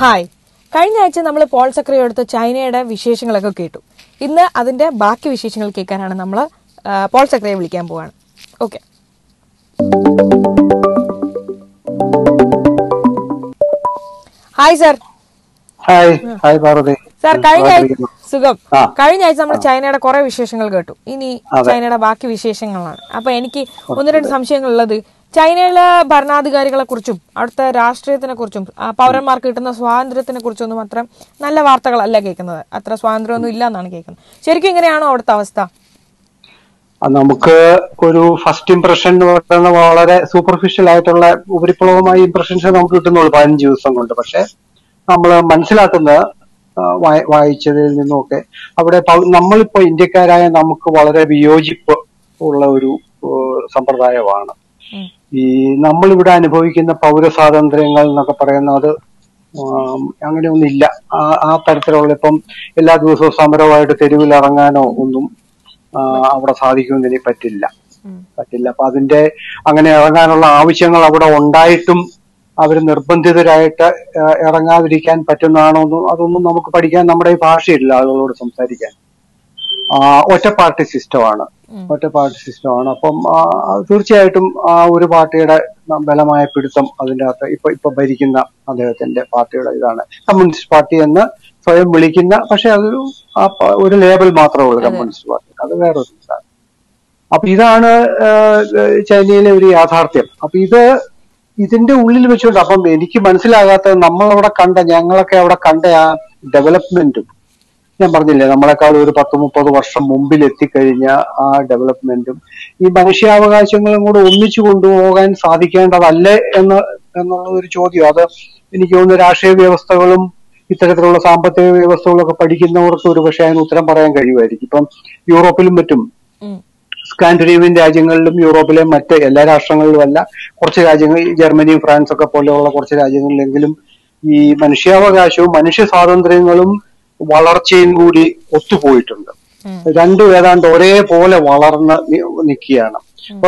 Hi കഴിഞ്ഞ ആഴ്ച നമ്മൾ പോൾ സക്രിയോ എടുത്ത ചൈനയുടെ വിശേഷങ്ങളൊക്കെ കേട്ടു. ഇന്ന് അതിന്റെ ബാക്കി വിശേഷങ്ങൾ കേൾക്കാനാണ് നമ്മൾ പോൾ സക്രിയെ വിളിക്കാൻ പോവാണ്. Okay hi sir hi hi Parvathy sir കഴിഞ്ഞ ആഴ്ച സുഖം. കഴിഞ്ഞ ആഴ്ച നമ്മൾ ചൈനയുടെ കുറെ വിശേഷങ്ങൾ കേട്ടു. ഇനി ചൈനയുടെ ബാക്കി വിശേഷങ്ങളാണ്. അപ്പൊ എനിക്ക് ഒന്ന് രണ്ട് സംശയങ്ങൾ ഉള്ളത് ചൈനയിലെ ഭരണാധികാരികളെ കുറിച്ചും അവിടുത്തെ രാഷ്ട്രീയത്തിനെ കുറിച്ചും പൗരന്മാർക്ക് കിട്ടുന്ന സ്വാതന്ത്ര്യത്തിനെ കുറിച്ചൊന്നും അത്ര നല്ല വാർത്തകളല്ല കേൾക്കുന്നത്. അത്ര സ്വാതന്ത്ര്യമൊന്നും ഇല്ല എന്നാണ് കേൾക്കുന്നത്. ശരിക്കും ഇങ്ങനെയാണോ അവിടുത്തെ അവസ്ഥ? നമുക്ക് ഒരു ഫസ്റ്റ് ഇംപ്രഷൻ എന്ന് പറയുന്ന വളരെ സൂപ്പർഫിഷ്യൽ ആയിട്ടുള്ള ഉപരിപ്ലവമായ ഇംപ്രഷൻസ് നമുക്ക് കിട്ടുന്നുള്ളൂ പതിനഞ്ച് ദിവസം കൊണ്ട്. പക്ഷെ നമ്മൾ മനസ്സിലാക്കുന്നത് വായിച്ചതിൽ നിന്നുമൊക്കെ അവിടെ നമ്മളിപ്പോ ഇന്ത്യക്കാരായ നമുക്ക് വളരെ വിയോജിപ്പ് ഉള്ള ഒരു സമ്പ്രദായമാണ്. ഈ നമ്മളിവിടെ അനുഭവിക്കുന്ന പൗരസ്വാതന്ത്ര്യങ്ങൾ എന്നൊക്കെ പറയുന്നത് അങ്ങനെയൊന്നുമില്ല. ആ ആ തരത്തിലുള്ള ഇപ്പം എല്ലാ ദിവസവും സമരമായിട്ട് തെരുവിൽ ഇറങ്ങാനോ ഒന്നും അവിടെ സാധിക്കുമെന്ന് പറ്റില്ല. പറ്റില്ല. അപ്പൊ അതിന്റെ അങ്ങനെ ഇറങ്ങാനുള്ള ആവശ്യങ്ങൾ അവിടെ ഉണ്ടായിട്ടും അവർ നിർബന്ധിതരായിട്ട് ഇറങ്ങാതിരിക്കാൻ പറ്റുന്നതാണോ എന്നും അതൊന്നും നമുക്ക് പഠിക്കാൻ നമ്മുടെ ഈ ഭാഷയില്ല ആളുകളോട് സംസാരിക്കാൻ. ഒറ്റ പാർട്ടി സിസ്റ്റമാണ്. ഒറ്റ പാർട്ടി സിസ്റ്റമാണ്. അപ്പം തീർച്ചയായിട്ടും ആ ഒരു പാർട്ടിയുടെ ബലമായ പിടുത്തം അതിന്റെ അകത്ത് ഇപ്പൊ ഇപ്പൊ ഭരിക്കുന്ന അദ്ദേഹത്തിന്റെ പാർട്ടിയുടെ ഇതാണ്. കമ്മ്യൂണിസ്റ്റ് പാർട്ടി എന്ന് സ്വയം വിളിക്കുന്ന പക്ഷെ അതൊരു ആ ഒരു ലേബൽ മാത്രമേ ഉള്ളൂ കമ്മ്യൂണിസ്റ്റ് പാർട്ടി. അത് വേറൊരു ഇതാണ്. അപ്പൊ ഇതാണ് ചൈനയിലെ ഒരു യാഥാർത്ഥ്യം. അപ്പൊ ഇത് ഇതിന്റെ ഉള്ളിൽ വെച്ചുകൊണ്ട് അപ്പം എനിക്ക് മനസ്സിലാകാത്തത് നമ്മളവിടെ കണ്ട ഞങ്ങളൊക്കെ അവിടെ കണ്ട ആ ഡെവലപ്മെന്റും ഞാൻ പറഞ്ഞില്ലേ നമ്മളെക്കാൾ ഒരു പത്ത് മുപ്പത് വർഷം മുമ്പിൽ എത്തിക്കഴിഞ്ഞ ആ ഡെവലപ്മെന്റും ഈ മനുഷ്യാവകാശങ്ങളും കൂടെ ഒന്നിച്ചു കൊണ്ടുപോകാൻ സാധിക്കേണ്ടതല്ലേ എന്ന് എന്നുള്ള ഒരു ചോദ്യം. അത് എനിക്ക് തോന്നുന്നു രാഷ്ട്രീയ വ്യവസ്ഥകളും ഇത്തരത്തിലുള്ള സാമ്പത്തിക വ്യവസ്ഥകളൊക്കെ പഠിക്കുന്നവർക്ക് ഒരു പക്ഷേ അതിന് ഉത്തരം പറയാൻ കഴിയുമായിരിക്കും. ഇപ്പം യൂറോപ്പിലും മറ്റും സ്കാൻഡിനേവ്യൻ രാജ്യങ്ങളിലും യൂറോപ്പിലെ മറ്റ് എല്ലാ രാഷ്ട്രങ്ങളിലും അല്ല കുറച്ച് രാജ്യങ്ങൾ ജർമ്മനി ജർമ്മനിയും ഫ്രാൻസ് ഒക്കെ പോലെയുള്ള കുറച്ച് രാജ്യങ്ങളിലെങ്കിലും ഈ മനുഷ്യാവകാശവും മനുഷ്യ സ്വാതന്ത്ര്യങ്ങളും വളർച്ചയും കൂടി ഒത്തുപോയിട്ടുണ്ട്. രണ്ടു ഏതാണ്ട് ഒരേപോലെ വളർന്ന് നിൽക്കുകയാണ്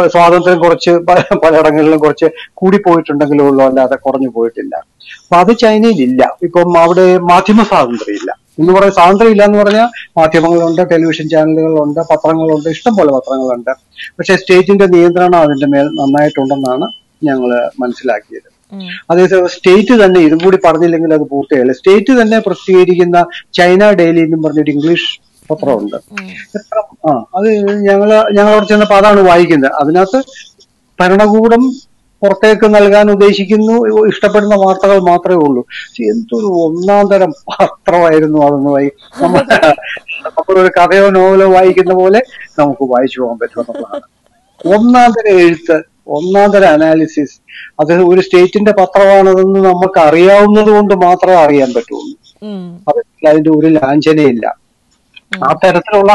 സ്വാതന്ത്ര്യം കുറച്ച് പല- പലയിടങ്ങളിലും കുറച്ച് കൂടിപ്പോയിട്ടുണ്ടെങ്കിലും ഉള്ളൂ അല്ലാതെ കുറഞ്ഞു പോയിട്ടില്ല. അപ്പൊ അത് ചൈനയിലില്ല. ഇപ്പം അവിടെ മാധ്യമ സ്വാതന്ത്ര്യം ഇല്ല എന്ന് പറയുന്ന സ്വാതന്ത്ര്യം ഇല്ല എന്ന് പറഞ്ഞാൽ മാധ്യമങ്ങളുണ്ട് ടെലിവിഷൻ ചാനലുകളുണ്ട് പത്രങ്ങളുണ്ട് ഇഷ്ടംപോലെ പത്രങ്ങളുണ്ട്. പക്ഷെ സ്റ്റേറ്റിന്റെ നിയന്ത്രണം അതിന്റെ മേൽ നന്നായിട്ടുണ്ടെന്നാണ് ഞങ്ങൾ മനസ്സിലാക്കിയത്. അതേസമയം സ്റ്റേറ്റ് തന്നെ ഇതും കൂടി പറഞ്ഞില്ലെങ്കിൽ അത് പൂർത്തിയായില്ല. സ്റ്റേറ്റ് തന്നെ പ്രസിദ്ധീകരിക്കുന്ന ചൈന ഡെയിലി എന്നും പറഞ്ഞൊരു ഇംഗ്ലീഷ് പത്രമുണ്ട്. എത്ര ആ അത് ഞങ്ങൾ അവിടെ ചെന്നപ്പോ അതാണ് വായിക്കുന്നത്. അതിനകത്ത് ഭരണകൂടം പുറത്തേക്ക് നൽകാൻ ഉദ്ദേശിക്കുന്നു ഇഷ്ടപ്പെടുന്ന വാർത്തകൾ മാത്രമേ ഉള്ളൂ. എന്തൊരു ഒന്നാം തരം പത്രമായിരുന്നു അതൊന്ന് വായി നമ്മൾ നമ്മളൊരു കഥയോ നോവലോ വായിക്കുന്ന പോലെ നമുക്ക് വായിച്ചു പോകാൻ പറ്റുമെന്നുള്ളതാണ് ഒന്നാം തരം എഴുത്ത് ഒന്നാം തരം അനാലിസിസ് അത് ഒരു സ്റ്റേറ്റിന്റെ പത്രമാണതെന്ന് നമുക്ക് അറിയാവുന്നത് കൊണ്ട് മാത്രമേ അറിയാൻ പറ്റുള്ളൂ. അതിൽ അതിന്റെ ഒരു ലാഞ്ചനയില്ല ആ തരത്തിലുള്ള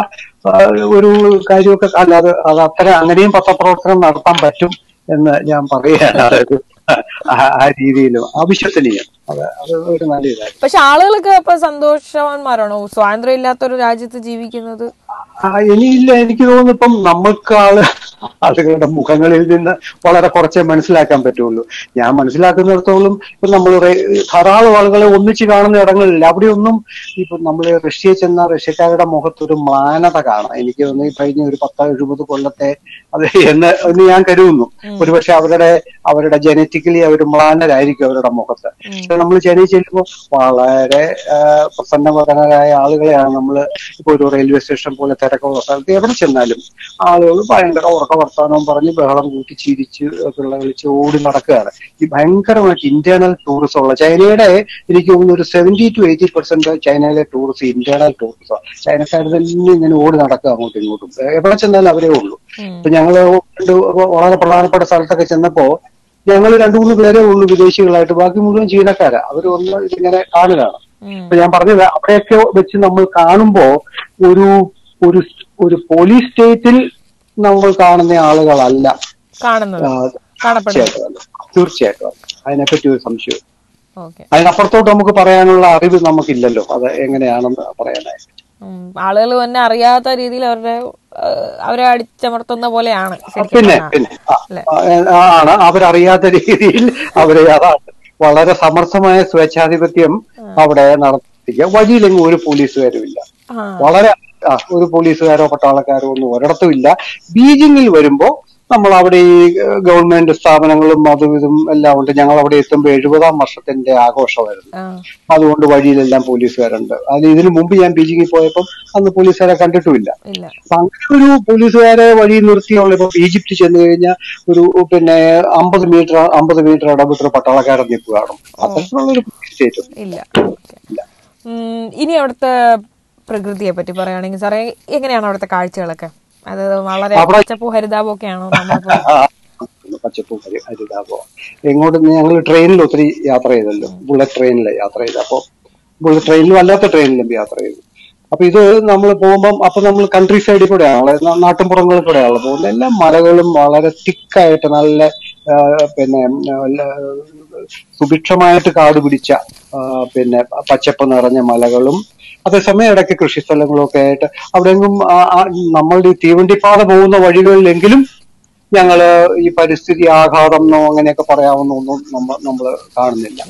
ഒരു കാര്യമൊക്കെ അല്ലാതെ അത് അത്ര അങ്ങനെയും പത്രപ്രവർത്തനം നടത്താൻ പറ്റും എന്ന് ഞാൻ പറയുകയാണ്. അതായത് ആ- രീതിയിലും അവിശ്വസനീയം അത് അത് ഒരു നല്ല ഇതായിരുന്നു പക്ഷെ ആളുകളൊക്കെ ഇപ്പൊ സന്തോഷവാന്മാരാണോ? സ്വാതന്ത്ര്യം ഇല്ലാത്ത ഒരു രാജ്യത്ത് ജീവിക്കുന്നത്? ഇനിയില്ല എനിക്ക് തോന്നുന്നു ഇപ്പം നമ്മൾക്ക് ആൾ ആളുകളുടെ മുഖങ്ങളിൽ നിന്ന് വളരെ കുറച്ചേ മനസ്സിലാക്കാൻ പറ്റുള്ളൂ. ഞാൻ മനസ്സിലാക്കുന്നിടത്തോളം ഇപ്പൊ നമ്മൾ ധാരാളം ആളുകളെ ഒന്നിച്ച് കാണുന്ന ഇടങ്ങളില്ല. അവിടെയൊന്നും ഇപ്പൊ നമ്മൾ റഷ്യയിൽ ചെന്ന റഷ്യക്കാരുടെ മുഖത്തൊരു മാനത കാണാം. എനിക്ക് തോന്നുന്നു ഈ കഴിഞ്ഞ ഒരു പത്ത് എഴുപത് കൊല്ലത്തെ അത് എന്ന് എന്ന് ഞാൻ കരുതുന്നു. ഒരുപക്ഷെ അവരുടെ അവരുടെ ജനറ്റിക്കലി അവർ മ്ലാനരായിരിക്കും അവരുടെ മുഖത്ത്. പക്ഷെ നമ്മൾ ചെന്നൈ ചെല്ലുമ്പോൾ വളരെ ആ, പ്രസന്നവദനരായ ആളുകളെയാണ് നമ്മൾ ഇപ്പൊ ഒരു റെയിൽവേ സ്റ്റേഷൻ പോലെ തിരക്കുള്ള സ്ഥലത്ത് എവിടെ ചെന്നാലും ആളുകൾ ഭയങ്കര ഉറക്ക വർത്താനവും പറഞ്ഞ് ബഹളം കൂട്ടി ചിരിച്ച് പിള്ള വിളിച്ച് ഓടി നടക്കുകയാണ്. ഈ ഭയങ്കരമായിട്ട് ഇന്റേണൽ ടൂറിസം ഉള്ള ചൈനയുടെ എനിക്ക് തോന്നുന്നു ഒരു സെവന്റി ടു എയ്റ്റി പെർസെന്റ് ചൈനയിലെ ടൂറിസം ഇന്റേണൽ ടൂറിസം ചൈനക്കാർ തന്നെ ഇങ്ങനെ ഓടി നടക്കുക അങ്ങോട്ടും ഇങ്ങോട്ടും. എവിടെ ചെന്നാലും അവരേ ഉള്ളൂ. ഇപ്പൊ ഞങ്ങൾ രണ്ട് വളരെ പ്രധാനപ്പെട്ട സ്ഥലത്തൊക്കെ ചെന്നപ്പോ ഞങ്ങൾ രണ്ടു മൂന്ന് പേരെ ഉള്ളൂ വിദേശികളായിട്ട്. ബാക്കി മുഴുവൻ ചീനക്കാരാ അവർ ഒന്ന് ഇങ്ങനെ കാണുകയാണ്. അപ്പൊ ഞാൻ പറഞ്ഞത് അവിടെയൊക്കെ വെച്ച് നമ്മൾ കാണുമ്പോ ഒരു ഒരു ഒരു പോലീസ് സ്റ്റേറ്റിൽ നമ്മൾ കാണുന്ന ആളുകളല്ല. തീർച്ചയായിട്ടും. അതിനെപ്പറ്റി ഒരു സംശയം അതിനപ്പുറത്തോട്ട് നമുക്ക് പറയാനുള്ള അറിവ് നമുക്കില്ലല്ലോ. അത് എങ്ങനെയാണെന്ന് പറയാനായിട്ട്. ആളുകൾ തന്നെ അറിയാത്ത രീതിയിൽ അവരുടെ അവരെ അടിച്ചമർത്തുന്ന പോലെയാണ് പിന്നെ പിന്നെ ആണ്. അവരറിയാത്ത രീതിയിൽ അവരെ അതാണ് വളരെ സമർത്ഥമായ സ്വേച്ഛാധിപത്യം അവിടെ നടത്തിക്കുക വഴിയിലെങ്ങും ഒരു പോലീസുകാരും ഇല്ല വളരെ ഒരു പോലീസുകാരോ പട്ടാളക്കാരോ ഒന്നും ഒരിടത്തും ഇല്ല. ബീജിങ്ങിൽ വരുമ്പോ നമ്മൾ അവിടെ ഈ ഗവൺമെന്റ് സ്ഥാപനങ്ങളും അതും ഇതും എല്ലാം ഉണ്ട്. ഞങ്ങൾ അവിടെ എത്തുമ്പോൾ എഴുപതാം വർഷത്തിന്റെ ആഘോഷമായിരുന്നു. അതുകൊണ്ട് വഴിയിലെല്ലാം പോലീസുകാരുണ്ട്. അതിന് ഇതിനു മുമ്പ് ഞാൻ ബീജിങ്ങിൽ പോയപ്പോൾ അന്ന് പോലീസുകാരെ കണ്ടിട്ടുമില്ല. അപ്പൊ അങ്ങനെ ഒരു പോലീസുകാരെ വഴി നിർത്തിയുള്ള ഇപ്പൊ ഈജിപ്തിൽ ചെന്ന് കഴിഞ്ഞാൽ ഒരു പിന്നെ അമ്പത് മീറ്റർ അമ്പത് മീറ്റർ ഇടപെട്ടൊരു പട്ടാളക്കാരൻ നിൽക്കുകയാണ് കാണും. അത്തരത്തിലുള്ള ഒരു സ്റ്റേറ്റ്. ഇല്ല. ഇനി അവിടുത്തെ പ്രകൃതിയെ പറ്റി പറയുകയാണെങ്കിൽ സാറേ എങ്ങനെയാണ് അവിടുത്തെ കാഴ്ചകളൊക്കെ? അത് വളരെ പച്ചപ്പൂ ഒക്കെയാണോ നമ്മളിപ്പോ? പച്ചപ്പൂ ഹരി- ഹരിതാപോ എങ്ങോട്ട് ഞങ്ങൾ ട്രെയിനിൽ ഒത്തിരി യാത്ര ചെയ്തല്ലോ. ബുള്ളറ്റ് ട്രെയിനിൽ യാത്ര ചെയ്തു അപ്പൊ ബുള്ളറ്റ് ട്രെയിനിലും അല്ലാത്ത ട്രെയിനിലും യാത്ര ചെയ്തു. അപ്പൊ ഇത് നമ്മൾ പോകുമ്പം അപ്പൊ നമ്മൾ കൺട്രി സൈഡിൽ കൂടെയാണല്ലോ നാട്ടിൻപുറങ്ങളിൽ കൂടെയാണല്ലോ പോകുന്നത്. എല്ലാ മലകളും വളരെ തിക്കായിട്ട് നല്ല പിന്നെ സുഭിക്ഷമായിട്ട് കാട് പിടിച്ച പിന്നെ പച്ചപ്പ് നിറഞ്ഞ മലകളും അതേസമയം ഇടയ്ക്ക് കൃഷിസ്ഥലങ്ങളൊക്കെ ആയിട്ട്. അവിടെയെങ്കിലും നമ്മളുടെ ഈ തീവണ്ടിപ്പാത പോകുന്ന വഴികളിലെങ്കിലും ഞങ്ങൾ ഈ പരിസ്ഥിതി ആഘാതം എന്നോ അങ്ങനെയൊക്കെ പറയാവുന്ന ഒന്നും നമ്മ നമ്മൾ കാണുന്നില്ല.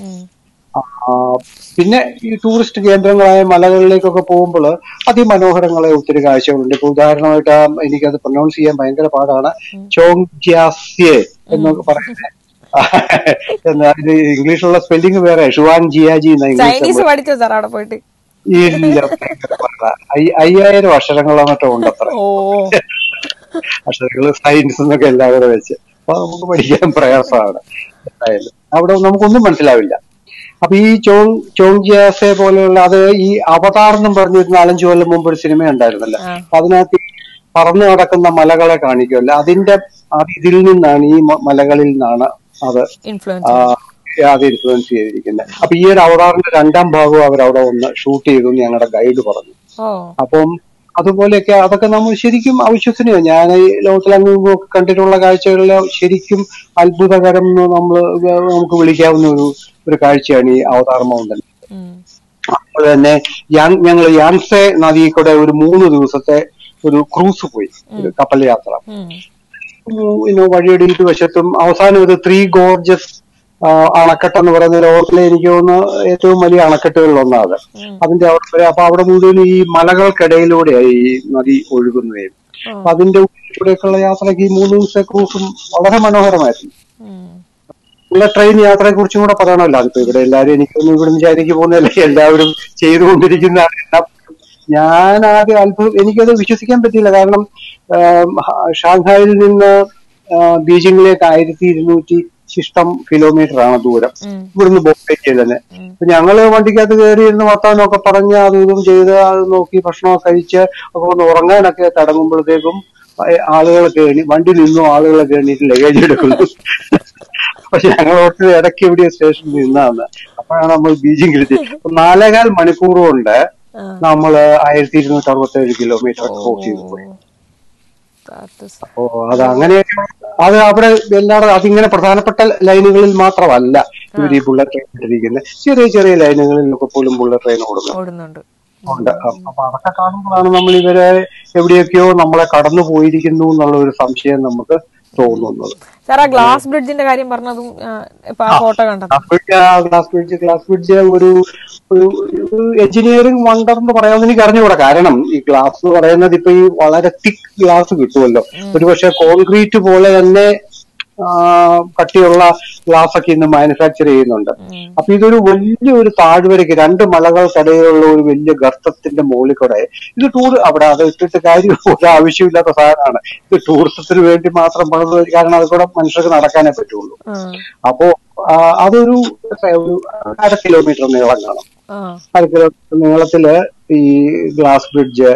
പിന്നെ ഈ ടൂറിസ്റ്റ് കേന്ദ്രങ്ങളായ മലകളിലേക്കൊക്കെ പോകുമ്പോൾ അതിമനോഹരങ്ങളെ ഒത്തിരി കാഴ്ചകളുണ്ട്. ഇപ്പൊ ഉദാഹരണമായിട്ട് എനിക്കത് പ്രൊനൗൺസ് ചെയ്യാൻ ഭയങ്കര പാടാണ്. ചോങ്ജിയാസ്യെ എന്നൊക്കെ പറയുന്നത്. ഇംഗ്ലീഷിലുള്ള സ്പെല്ലിംഗ് വേറെ ഷുവാൻ ജിയാജി എന്ന ഇംഗ്ലീഷ് പഠിച്ചോ സാർ അവിടെ പോയിട്ട്. ഇല്ല അയ്യായിരം അക്ഷരങ്ങളോ മറ്റോ ഉണ്ടത്ര അക്ഷരങ്ങൾ സയൻസ് എന്നൊക്കെ എല്ലാവരും വെച്ച്. അപ്പൊ നമുക്ക് പഠിക്കാൻ പ്രയാസമാണ്. എന്തായാലും. അവിടെ നമുക്കൊന്നും മനസ്സിലാവില്ല. അപ്പൊ ഈ ചോങ് ചോങ്ജിയാസെ പോലെയുള്ള അത് ഈ അവതാർ എന്നും പറഞ്ഞ് ഒരു നാലഞ്ചു കൊല്ലം മുമ്പ് ഒരു സിനിമ ഉണ്ടായിരുന്നല്ലോ. അപ്പൊ അതിനകത്ത് പറന്നു നടക്കുന്ന മലകളെ കാണിക്കുമല്ലോ. അതിന്റെ അത് ഇതിൽ നിന്നാണ് ഈ മലകളിൽ നിന്നാണ് അത് അത് ഇൻഫ്ലുവൻസ് ചെയ്തിരിക്കുന്നത് അപ്പൊ ഈ ഒരു അവതാറിന്റെ രണ്ടാം ഭാഗവും അവരവിടെ ഒന്ന് ഷൂട്ട് ചെയ്തു എന്ന് ഞങ്ങളുടെ ഗൈഡ് പറഞ്ഞു. അപ്പം അതുപോലെയൊക്കെ അതൊക്കെ നമ്മൾ ശരിക്കും അവിശ്വസനീയം. ഞാൻ ഈ ലോകത്തിലങ്ങും കണ്ടിട്ടുള്ള കാഴ്ചകളിൽ ശരിക്കും അത്ഭുതകരം എന്ന് നമ്മൾ നമുക്ക് വിളിക്കാവുന്ന ഒരു ഒരു കാഴ്ചയാണ് ഈ അവതാർ മൗണ്ടൻ. അതുപോലെ തന്നെ ഞങ്ങൾ യാൻസെ നദിയിൽ കൂടെ ഒരു മൂന്ന് ദിവസത്തെ ഒരു ക്രൂസ് പോയി. ഒരു കപ്പൽ യാത്ര. വഴിയടിയിട്ട് വശത്തും വഴിയുടെ ഇരുവശത്തും അവസാനം ഒരു ത്രീ ഗോർജസ് അണക്കെട്ട് എന്ന് പറയുന്ന ലോകത്തിലെ എനിക്ക് തോന്നുന്നു ഏറ്റവും വലിയ അണക്കെട്ടുകളിൽ ഒന്നാണ്. അതിന്റെ അവിടെ വരെ അപ്പൊ അവിടെ മുഴുവൻ ഈ മലകൾക്കിടയിലൂടെയായി ഈ നദി ഒഴുകുന്നതും. അപ്പൊ അതിന്റെ ഉള്ളിലൂടെയൊക്കെയുള്ള യാത്രയ്ക്ക് ഈ മൂന്ന് ദിവസത്തെ ക്രൂസും വളരെ മനോഹരമായിരുന്നു. ഉള്ള ട്രെയിൻ യാത്രയെ കുറിച്ചും കൂടെ പറയണമല്ലോ അതിപ്പോ ഇവിടെ എല്ലാവരും എനിക്കൊന്നും ഇവിടെ നിന്ന് ചാരിക്ക് പോകുന്നതല്ലേ എല്ലാവരും ചെയ്തുകൊണ്ടിരിക്കുന്ന ഞാൻ ആദ്യം അത്ഭുതം എനിക്കത് വിശ്വസിക്കാൻ പറ്റിയില്ല. കാരണം ഷാങ്ഹായിൽ നിന്ന് ബീജിംഗിലേക്ക് ആയിരത്തി ഇരുന്നൂറ്റി ശിഷ്ടം കിലോമീറ്റർ ആണ് ദൂരം. ഇവിടുന്ന് ബോംബെക്ക് തന്നെ. അപ്പൊ ഞങ്ങൾ വണ്ടിക്കകത്ത് കയറി ഇരുന്ന് വർത്താനൊക്കെ പറഞ്ഞ് അത് ഇതും ചെയ്ത് അത് നോക്കി ഭക്ഷണമൊക്കെ കഴിച്ച് ഒക്കെ ഒന്ന് ഉറങ്ങാനൊക്കെ തടങ്ങുമ്പോഴത്തേക്കും ആളുകളൊക്കെ എണി വണ്ടി നിന്നു ആളുകളൊക്കെ എണീറ്റ് ലഗേജ് എടുക്കുന്നു. പക്ഷെ ഞങ്ങൾ ഞങ്ങളോട്ട് ഇടയ്ക്ക് എവിടെയോ സ്റ്റേഷനിൽ നിന്നാണ്. അപ്പോഴാണ് നമ്മൾ ബീജിംഗ് എത്തി നാലേകാൽ മണിക്കൂർ കൊണ്ട് ആ. നമ്മൾ ആയിരത്തി ഇരുന്നൂറ്റി അറുപത്തി ഏഴ് കിലോമീറ്റർ ക്രോസ് ചെയ്തു പോയി. അപ്പോ അത് അങ്ങനെ അത് അവിടെ എല്ലാവരും അതിങ്ങനെ പ്രധാനപ്പെട്ട ലൈനുകളിൽ മാത്രമല്ല ഇവർ ഈ ബുള്ളറ്റ് ട്രെയിൻ ഇട്ടിരിക്കുന്നത് ചെറിയ ചെറിയ ലൈനുകളിലൊക്കെ പോലും ബുള്ളറ്റ് ട്രെയിൻ ഓടുന്നു ഓടുന്നുണ്ട്. ഉണ്ട്. അപ്പൊ അതൊക്കെ കാണുമ്പോഴാണ് നമ്മൾ ഇവരെ എവിടെയൊക്കെയോ നമ്മളെ കടന്നു പോയിരിക്കുന്നു എന്നുള്ള ഒരു സംശയം നമുക്ക് തോന്നുന്നത്. സാർ ആ ഗ്ലാസ് ബ്രിഡ്ജിന്റെ കാര്യം പറഞ്ഞതും ഫോട്ടോ കണ്ടത്. ഗ്ലാസ് ബ്രിഡ്ജ് ഗ്ലാസ് ബ്രിഡ്ജ് ഒരു ഒരു എഞ്ചിനീയറിംഗ് വണ്ടർ എന്ന് പറയാമെന്ന് എനിക്ക് അറിഞ്ഞുകൂടാ. കാരണം ഈ ഗ്ലാസ് എന്ന് പറയുന്നത് ഇപ്പൊ ഈ വളരെ തിക്ക് ഗ്ലാസ് കിട്ടുമല്ലോ. ഒരുപക്ഷെ കോൺക്രീറ്റ് പോലെ തന്നെ കട്ടിയുള്ള ഗ്ലാസ് ഒക്കെ ഇന്ന് മാനുഫാക്ചർ ചെയ്യുന്നുണ്ട്. അപ്പൊ ഇതൊരു വലിയ ഒരു താഴ്വരയ്ക്ക് രണ്ട് മലകൾക്കിടയിലുള്ള ഒരു വലിയ ഗർത്തത്തിന്റെ മുകളിൽ കൂടെ ഇത് ടൂർ അവിടെ അത് ഇട്ടിട്ട് കാര്യം ഒരു ആവശ്യമില്ലാത്ത സാധനമാണ് ഇത് ടൂറിസത്തിന് വേണ്ടി മാത്രം പണിത് കാരണം അത് കൂടെ മനുഷ്യർക്ക് നടക്കാനേ പറ്റുള്ളൂ. അപ്പോ അതൊരു ഒരു അര കിലോമീറ്റർ നീളം കാണും. അര കിലോമീറ്റർ നീളത്തിൽ ഈ ഗ്ലാസ് ബ്രിഡ്ജ്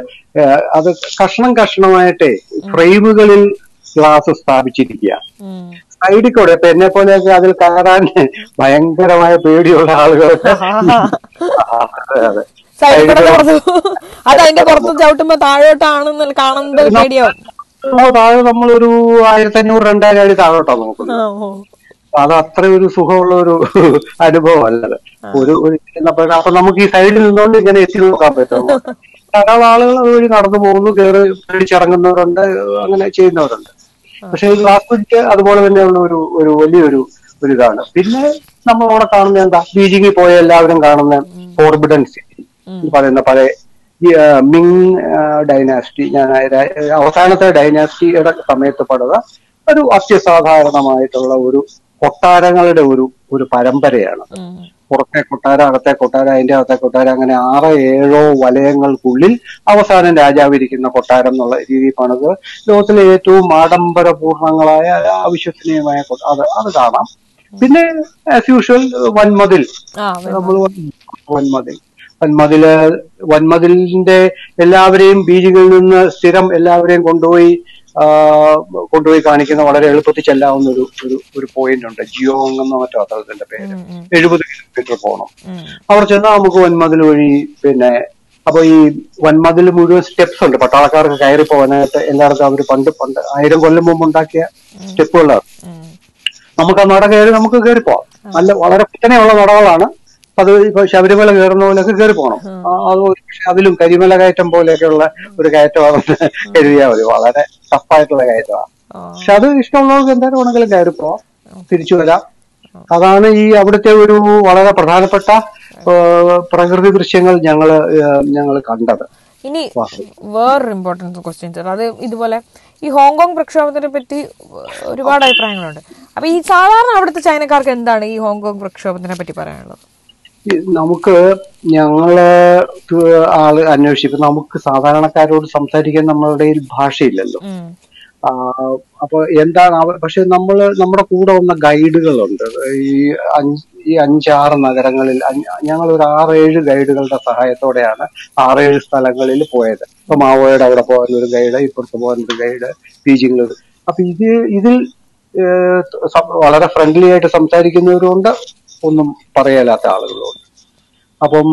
അത് കഷ്ണം കഷ്ണമായിട്ടേ ഫ്രെയിമുകളിൽ ഗ്ലാസ് സ്ഥാപിച്ചിരിക്കുക. സൈഡിൽ കൂടെ ഇപ്പൊ എന്നെ പോലെയൊക്കെ അതിൽ കയറാൻ ഭയങ്കരമായ പേടിയുള്ള ആളുകൾ അതെ അതെ സൈഡിൽ കൂടെ പുറത്ത് അത് അതിന്റെ പുറത്ത് ചവിട്ടുമ്പോ താഴോട്ടാണെന്ന് കാണുന്നത് പേടിയാവും ആ, താഴെ നമ്മളൊരു ആയിരത്തി അഞ്ഞൂറ് രണ്ടായിരം അടി താഴോട്ടാ നോക്കുന്നത്. അത് അത്ര ഒരു സുഖമുള്ള ഒരു അനുഭവം അല്ലത്. ഒരു അപ്പൊ നമുക്ക് ഈ സൈഡിൽ നിന്നുകൊണ്ട് ഇങ്ങനെ എത്തി നോക്കാൻ പറ്റും. ധാരാളം ആളുകൾ അതുവഴി നടന്നു പോകുന്നു കയറി പേടിച്ചിറങ്ങുന്നവരുണ്ട് അങ്ങനെ ചെയ്യുന്നവരുണ്ട്. പക്ഷെ ഈ ഗ്ലാസ് ബ്രിഡ്ജ് അതുപോലെ തന്നെയുള്ള ഒരു ഒരു വലിയൊരു ഒരു ഇതാണ്. പിന്നെ നമ്മൾ അവിടെ കാണുന്ന എന്താ? ബീജിംഗിൽ പോയ എല്ലാവരും കാണുന്ന ഫോർബിഡൻ സിറ്റി പറയുന്ന പഴയ മിങ് ഡൈനാസ്റ്റി ഞാൻ അവസാനത്തെ ഡൈനാസ്റ്റിയുടെ സമയത്ത് പടുക ഒരു അത്യസാധാരണമായിട്ടുള്ള ഒരു കൊട്ടാരങ്ങളുടെ ഒരു ഒരു പരമ്പരയാണ്. പുറത്തെ കൊട്ടാരം അകത്തെ കൊട്ടാരം അതിന്റെ അകത്തെ കൊട്ടാരം അങ്ങനെ ആറോ ഏഴോ വലയങ്ങൾക്കുള്ളിൽ അവസാനം രാജാവ് ഇരിക്കുന്ന കൊട്ടാരം എന്നുള്ള രീതിയിൽ പണിത് ലോകത്തിലെ ഏറ്റവും ആഡംബരപൂർണങ്ങളായ അവിശ്വസനീയമായ അത് അത് കാണാം. പിന്നെ ആസ് യൂഷ്വൽ വൻമതിൽ. നമ്മൾ വൻമതിൽ. വൻമതിൽ വൻമതിലിന്റെ എല്ലാവരെയും ബീജികളിൽ നിന്ന് സ്ഥിരം എല്ലാവരെയും കൊണ്ടുപോയി കൊണ്ടുപോയി കാണിക്കുന്ന വളരെ എളുപ്പത്തിൽ ചെല്ലാവുന്ന ഒരു ഒരു ഒരു പോയിന്റ് ഉണ്ട്. ജിയോങ് എന്ന മറ്റോ അതിന്റെ പേര്. എഴുപത് കിലോമീറ്റർ പോകണം. അവിടെ ചെന്നാൽ നമുക്ക് വൻമതിൽ വഴി പിന്നെ അപ്പൊ ഈ വൻമതിൽ മുഴുവൻ സ്റ്റെപ്സ് ഉണ്ട്. പട്ടാളക്കാർക്ക് കയറി പോകാനായിട്ട് എല്ലാവർക്കും അവർ പണ്ട് പണ്ട് ആയിരം കൊല്ലം മുമ്പ് ഉണ്ടാക്കിയ സ്റ്റെപ്പുകളാണ് നമുക്ക് ആ നട കയറി നമുക്ക് കയറി പോവാം നല്ല വളരെ കുത്തനെയുള്ള നടകളാണ്. അത് ഇപ്പൊ ശബരിമല കയറുന്ന പോലെയൊക്കെ കയറി പോകണം അത് പക്ഷെ അതിലും കരിമല കയറ്റം പോലെയൊക്കെയുള്ള ഒരു കയറ്റമാണെന്ന് കരുതിയാൽ മതി. വളരെ ടഫായിട്ടുള്ള കയറ്റമാണ്. പക്ഷെ അത് ഇഷ്ടമുള്ളവർക്ക് എന്തായാലും വേണമെങ്കിലും കയറി പോവാം. തിരിച്ചു വരാം. അതാണ് ഈ അവിടുത്തെ ഒരു വളരെ പ്രധാനപ്പെട്ട പ്രകൃതി ദൃശ്യങ്ങൾ ഞങ്ങൾ ഞങ്ങൾ കണ്ടത്. ഇനി വേറൊരു ഇമ്പോർട്ടൻസ് ക്വസ്റ്റ്യൻ സാർ അത് ഇതുപോലെ ഈ ഹോങ്കോങ് പ്രക്ഷോഭത്തിനെ പറ്റി ഒരുപാട് അഭിപ്രായങ്ങളുണ്ട്. അപ്പൊ ഈ സാധാരണ അവിടുത്തെ ചൈനക്കാർക്ക് എന്താണ് ഈ ഹോങ്കോങ് പ്രക്ഷോഭത്തിനെ പറ്റി പറയാനുള്ളത്? നമുക്ക് ഞങ്ങൾ ആൾ അന്വേഷിച്ചു നമുക്ക് സാധാരണക്കാരോട് സംസാരിക്കാൻ നമ്മളുടെ ഭാഷയില്ലല്ലോ. അപ്പൊ എന്താണ് അവർ പക്ഷെ നമ്മൾ നമ്മുടെ കൂടെ വന്ന ഗൈഡുകളുണ്ട്. ഈ അഞ്ച് ഈ അഞ്ചാറ് നഗരങ്ങളിൽ ഞങ്ങൾ ഒരു ആറേഴ് ഗൈഡുകളുടെ സഹായത്തോടെയാണ് ആറേഴ് സ്ഥലങ്ങളിൽ പോയത്. ഇപ്പൊ മാവോയുടെ അവിടെ പോകാൻ ഒരു ഗൈഡ് ഇപ്പുറത്ത് പോകാൻ ഒരു ഗൈഡ് ബീജിംഗിൽ അപ്പൊ ഇത് ഇതിൽ വളരെ ഫ്രണ്ട്ലി ആയിട്ട് സംസാരിക്കുന്നവരുണ്ട് ഒന്നും പറയാലാത്ത ആളുകളുണ്ട് അപ്പം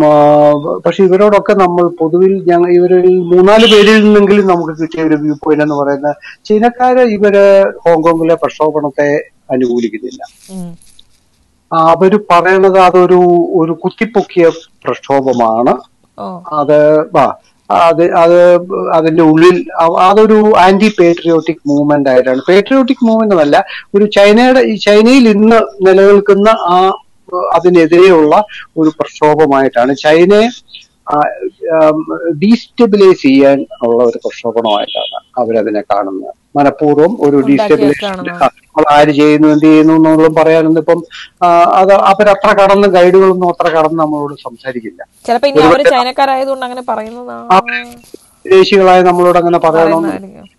പക്ഷെ ഇവരോടൊക്കെ നമ്മൾ പൊതുവിൽ ഞങ്ങൾ ഇവരിൽ മൂന്നാൽ പേരിൽ നിന്നെങ്കിലും നമുക്ക് കിട്ടിയ ഒരു വ്യൂ പോയിന്റ് എന്ന് പറയുന്ന ചൈനക്കാര് ഇവർ ഹോങ്കോങ്ങിലെ പ്രക്ഷോഭണത്തെ അനുകൂലിക്കുന്നില്ല. അവർ പറയണത് അതൊരു ഒരു കുത്തിപ്പൊക്കിയ പ്രക്ഷോഭമാണ്. അത് അത് അത് അതിന്റെ ഉള്ളിൽ അതൊരു ആന്റി പേട്രിയോട്ടിക് മൂവ്മെന്റ് ആയിട്ടാണ്. പേട്രിയോട്ടിക് മൂവ്മെന്റ് അല്ല ഒരു ചൈനയുടെ ഈ ചൈനയിൽ ഇന്ന് നിലനിൽക്കുന്ന ആ അതിനെതിരെയുള്ള ഒരു പ്രക്ഷോഭമായിട്ടാണ്. ചൈനയെ ഡീസ്റ്റെബിലൈസ് ചെയ്യാൻ ഉള്ള ഒരു പ്രക്ഷോഭമായിട്ടാണ് അവരതിനെ കാണുന്നത്. മനഃപൂർവം ഒരു ഡീസ്റ്റെബിലൈസ്. ആര് ചെയ്യുന്നു എന്ത് ചെയ്യുന്നു എന്നുള്ളതും പറയാനൊന്നും ഇപ്പം അത് അവരത്ര കടന്ന് ഗൈഡുകളൊന്നും അത്ര കടന്ന് നമ്മളോട് സംസാരിക്കില്ല. ചിലപ്പോ ചൈനക്കാരായതുകൊണ്ട് അങ്ങനെ പറയുന്നതാണ്. വിദേശികളായ നമ്മളോട് അങ്ങനെ പറയണം പറയുന്നതായിരിക്കും.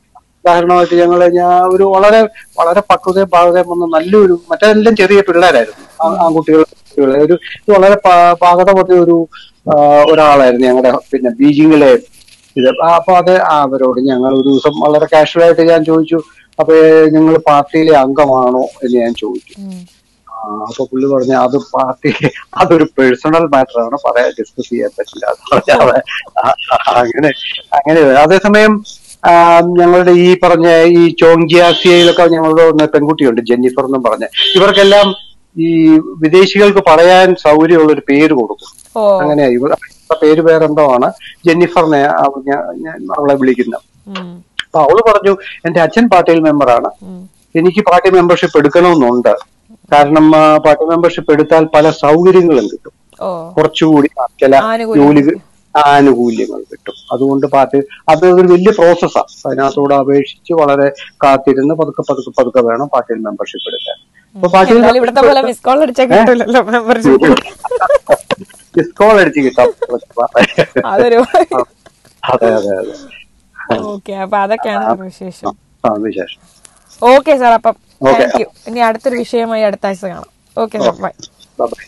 ഉദാഹരണമായിട്ട് ഞങ്ങൾ ഞാൻ ഒരു വളരെ വളരെ പക്വതയും പാകതയും വന്ന നല്ലൊരു മറ്റെല്ലാം ചെറിയ പിള്ളേരായിരുന്നു. ആ- ആൺകുട്ടികൾ കുട്ടികൾ. ഒരു വളരെ പാകത പറഞ്ഞ ഒരു ഒരാളായിരുന്നു ഞങ്ങളുടെ പിന്നെ ബീജിങ്ങിലെ ഇത്. അപ്പൊ അത് അവരോട് ഞങ്ങൾ ഒരു ദിവസം വളരെ കാഷ്വൽ ആയിട്ട് ഞാൻ ചോദിച്ചു അപ്പൊ നിങ്ങൾ പാർട്ടിയിലെ അംഗമാണോ? എന്ന് ഞാൻ ചോദിച്ചു. അപ്പൊ പുള്ളി പറഞ്ഞ അത് പാർട്ടി അതൊരു പേഴ്സണൽ മാറ്റർ ആണ്. പറയാൻ ഡിസ്കസ് ചെയ്യാൻ പറ്റില്ല. അങ്ങനെ അങ്ങനെ. അതേസമയം ഞങ്ങളുടെ ഈ പറഞ്ഞ ഈ ചോങ്ജിയാസിയയിലൊക്കെ ഞങ്ങളുടെ ഒന്ന് പെൺകുട്ടിയുണ്ട് ജെന്നിഫർ എന്നും പറഞ്ഞ. ഇവർക്കെല്ലാം ഈ വിദേശികൾക്ക് പറയാൻ സൗകര്യമുള്ള ഒരു പേര് കൊടുക്കും. അങ്ങനെയാ ഇവർ പേര് പേരെന്തോ ആണ് ജെന്നിഫറിനെ അവളെ വിളിക്കുന്നത്. അപ്പൊ അവൾ പറഞ്ഞു എന്റെ അച്ഛൻ പാർട്ടിയിൽ മെമ്പറാണ്. എനിക്ക് പാർട്ടി മെമ്പർഷിപ്പ് എടുക്കണമെന്നുണ്ട്. കാരണം പാർട്ടി മെമ്പർഷിപ്പ് എടുത്താൽ പല സൗകര്യങ്ങളും കിട്ടും. കുറച്ചുകൂടി ചില ആനുകൂല്യങ്ങൾ. ആനുകൂല്യങ്ങൾ കിട്ടും. അതുകൊണ്ട് പാർട്ടി അത് ഒരു വലിയ പ്രോസസ്സാണ് അതിനകത്തോട് അപേക്ഷിച്ച് വളരെ കാത്തിരുന്ന് പതുക്കെ പതുക്കെ പതുക്കെ വേണം പാർട്ടിയിൽ മെമ്പർഷിപ്പ് എടുക്കാൻ. അപ്പൊ പാർട്ടിയിൽ ഇവിടത്തെ പോലെ മിസ് കോൾ മെമ്പർഷിപ്പ് ഡിസ്കോൾ അടിച്ച് കിട്ടാം. അതൊരു അതെ അതെ അതെ. ഓക്കെ അപ്പൊ അതൊക്കെയാണ് വിശേഷം. വിശേഷം. Okay sir. അപ്പം. താങ്ക് യു ഇനി അടുത്തൊരു വിഷയമായി അടുത്ത ആഴ്ച കാണാം. Okay sir. ബൈ. ബൈ